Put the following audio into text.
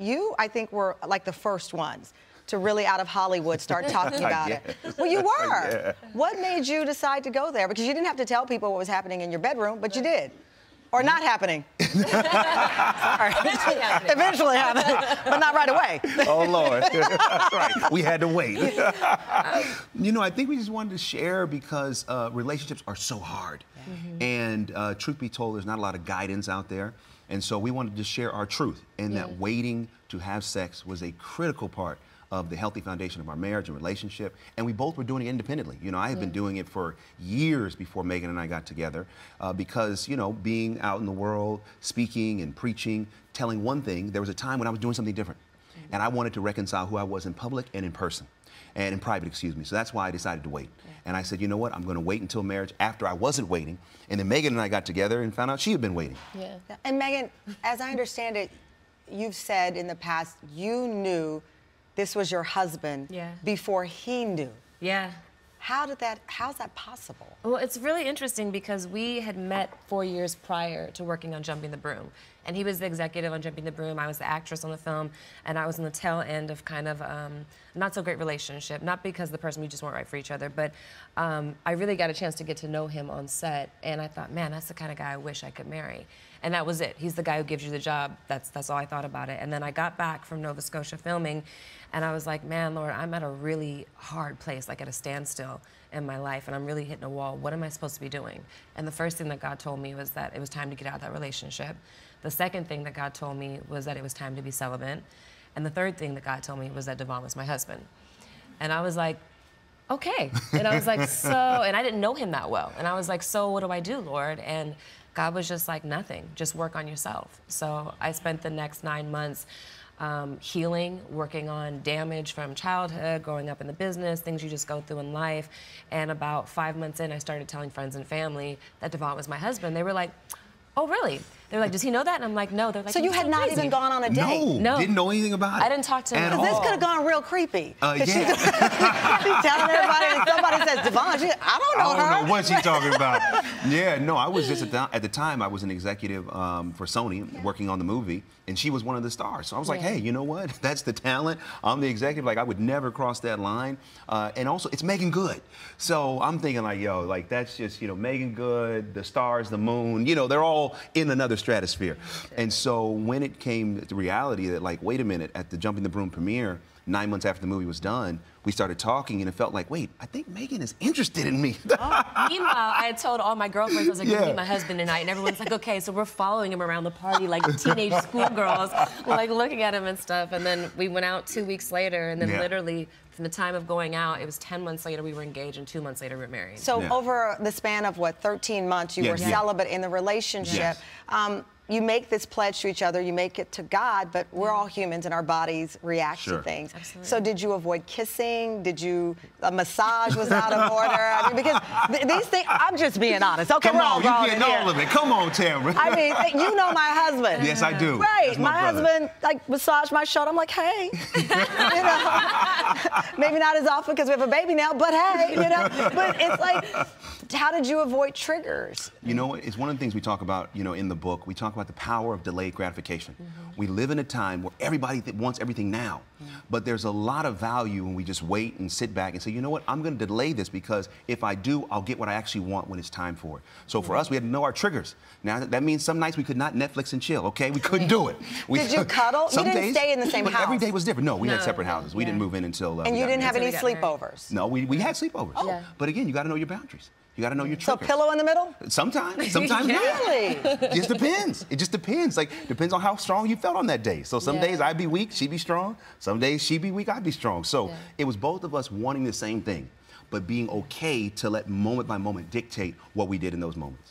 you, I think, were like the first ones to really out of Hollywood start talking about it. Well, you were. Yeah. What made you decide to go there? Because you didn't have to tell people what was happening in your bedroom, but you did. Or not happening. Eventually happening. Eventually happening, but not right away. oh, Lord. That's right. We had to wait. you know, I think we just wanted to share because uh, relationships are so hard. Yeah. Mm -hmm. And uh, truth be told, there's not a lot of guidance out there. And so we wanted to share our truth and yeah. that waiting to have sex was a critical part of the healthy foundation of our marriage and relationship. And we both were doing it independently. You know, I had yeah. been doing it for years before Meagan and I got together uh, because, you know, being out in the world, speaking and preaching, telling one thing, there was a time when I was doing something different. Mm -hmm. And I wanted to reconcile who I was in public and in person and in private, excuse me. So that's why I decided to wait. Yeah. And I said, you know what? I'm going to wait until marriage after I wasn't waiting. And then Meagan and I got together and found out she had been waiting. Yeah. And Meagan, as I understand it, you've said in the past you knew this was your husband yeah. before he knew. Yeah. How did that, how's that possible? Well, it's really interesting because we had met four years prior to working on Jumping the Broom. And he was the executive on Jumping the Broom, I was the actress on the film, and I was on the tail end of kind of um, not so great relationship, not because the person we just weren't right for each other, but um, I really got a chance to get to know him on set, and I thought, man, that's the kind of guy I wish I could marry. And that was it. He's the guy who gives you the job. That's, that's all I thought about it. And then I got back from Nova Scotia filming, and I was like, man, Lord, I'm at a really hard place, like at a standstill in my life, and I'm really hitting a wall. What am I supposed to be doing? And the first thing that God told me was that it was time to get out of that relationship. The second thing that God told me was that it was time to be celibate. And the third thing that God told me was that Devon was my husband. And I was like, okay. And I was like, so, and I didn't know him that well. And I was like, so what do I do, Lord? And God was just like, nothing, just work on yourself. So I spent the next nine months um, healing, working on damage from childhood, growing up in the business, things you just go through in life. And about five months in, I started telling friends and family that Devon was my husband. They were like, oh, really? They're like, does he know that? And I'm like, no. They're like, so you had so not crazy. even gone on a date? No, no, didn't know anything about it. I didn't talk to him Because this could have gone real creepy. Uh, yeah. She's telling everybody, and somebody says, Devon, she, I don't know I her. I don't know what she's talking about. yeah, no, I was just, at the, at the time, I was an executive um, for Sony yeah. working on the movie, and she was one of the stars. So I was like, yeah. hey, you know what? That's the talent. I'm the executive. Like, I would never cross that line. Uh, and also, it's Meagan Good. So I'm thinking, like, yo, like, that's just, you know, Meagan Good, the stars, the moon, you know, they're all in another stratosphere. And so when it came to reality that, like, wait a minute, at the Jumping the Broom premiere, nine months after the movie was done, we started talking, and it felt like, wait, I think Meagan is interested in me. oh, meanwhile, I had told all my girlfriends I was like, yeah. meet my husband tonight, and everyone's like, okay, so we're following him around the party like teenage schoolgirls, like looking at him and stuff. And then we went out two weeks later, and then yeah. literally from the time of going out, it was 10 months later we were engaged, and two months later we were married. So yeah. over the span of what 13 months, you yes. were celibate in the relationship. Yes. Um, you make this pledge to each other, you make it to God, but we're all humans and our bodies react sure. to things. Absolutely. So did you avoid kissing? Did you, a massage was out of order? I mean, because th these things, I'm just being honest. Okay, Come we're on, all you getting all of it. Come on, Tamron. I mean, you know my husband. Yes, I do. Right, my, my husband, like, massaged my shoulder. I'm like, hey, you know, maybe not as often because we have a baby now, but hey, you know, but it's like, how did you avoid triggers? You know, it's one of the things we talk about, you know, in the book. We talk about the power of delayed gratification. Mm -hmm. We live in a time where everybody wants everything now, mm -hmm. but there's a lot of value when we just wait and sit back and say, you know what, I'm going to delay this because if I do, I'll get what I actually want when it's time for it. So for us, we had to know our triggers. Now that means some nights we could not Netflix and chill. Okay, we couldn't do it. We, Did you cuddle? Some you didn't days, stay in the same house. Every day was different. No, we no. had separate houses. We didn't move in until. Uh, and you didn't have any sleepovers. No, we, we had sleepovers. Oh. Yeah. But again, you got to know your boundaries. You got to know your triggers. So pillow in the middle? Sometimes. Sometimes Really? It just depends. It just depends. Like depends on how strong you felt on that day. So some yeah. days I'd be weak, she'd be strong. Some days she'd be weak, I'd be strong. So yeah. it was both of us wanting the same thing, but being okay to let moment by moment dictate what we did in those moments.